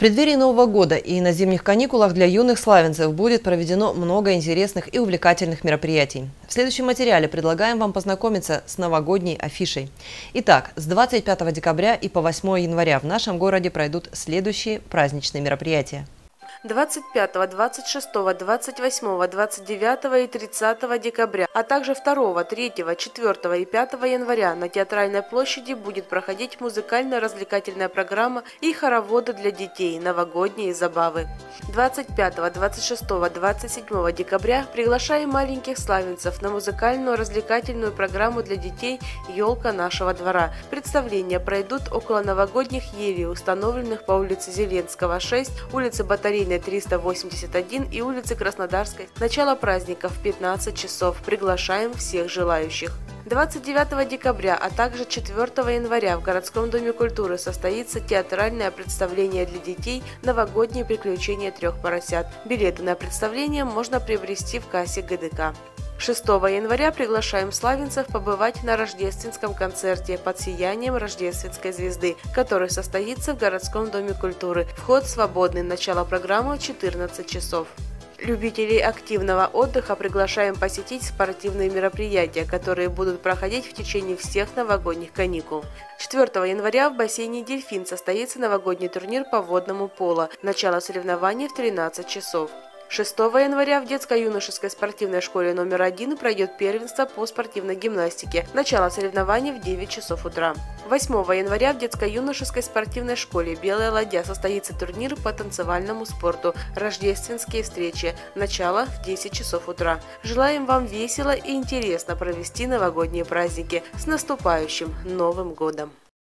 преддверии Нового года и на зимних каникулах для юных славянцев будет проведено много интересных и увлекательных мероприятий. В следующем материале предлагаем вам познакомиться с новогодней афишей. Итак, с 25 декабря и по 8 января в нашем городе пройдут следующие праздничные мероприятия. 25, 26, 28, 29 и 30 декабря, а также 2, 3, 4 и 5 января на Театральной площади будет проходить музыкально-развлекательная программа и хороводы для детей «Новогодние забавы». 25, 26, 27 декабря приглашаем маленьких славянцев на музыкальную развлекательную программу для детей «Елка нашего двора». Представления пройдут около новогодних елей, установленных по улице Зеленского, 6, улице Батарейной Ленина 381 и улицы Краснодарской. Начало праздника в 15 часов. Приглашаем всех желающих. 29 декабря, а также 4 января в городском доме культуры состоится театральное представление для детей «Новогодние приключения трех поросят». Билеты на представление можно приобрести в кассе ГДК. 6 января приглашаем славянцев побывать на рождественском концерте под сиянием рождественской звезды, который состоится в городском доме культуры. Вход свободный, начало программы 14 часов. Любителей активного отдыха приглашаем посетить спортивные мероприятия, которые будут проходить в течение всех новогодних каникул. 4 января в бассейне «Дельфин» состоится новогодний турнир по водному поло. Начало соревнований в 13 часов. 6 января в детско-юношеской спортивной школе номер один пройдет первенство по спортивной гимнастике. Начало соревнований в 9 часов утра. 8 января в детско-юношеской спортивной школе «Белая ладья» состоится турнир по танцевальному спорту «Рождественские встречи». Начало в 10 часов утра. Желаем вам весело и интересно провести новогодние праздники. С наступающим Новым годом!